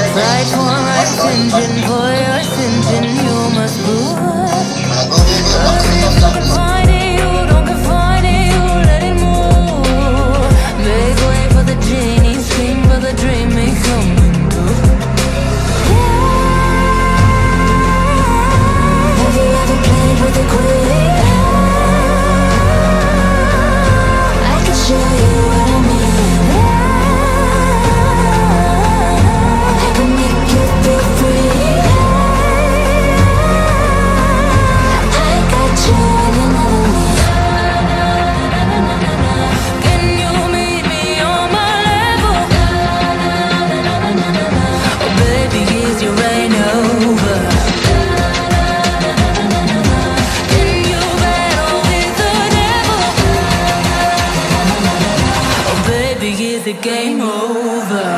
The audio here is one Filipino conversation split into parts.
Right for my sins engine, for your sins. The game over?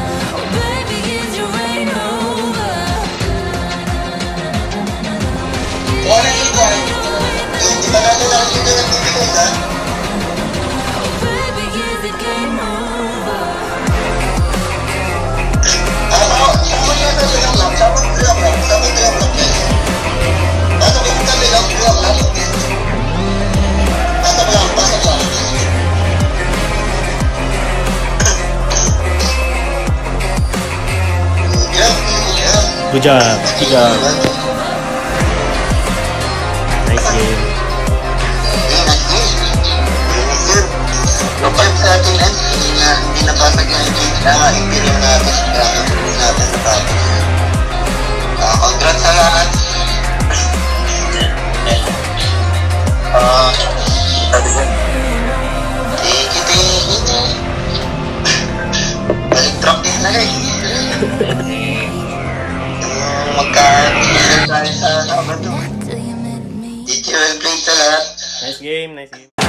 Good job. Good job. Nice game. Kapag sa atin lang, eh, hindi nabasag yung game, tama, hindi rin nabasag Did you sa Sabado. Dito Nice game, nice game.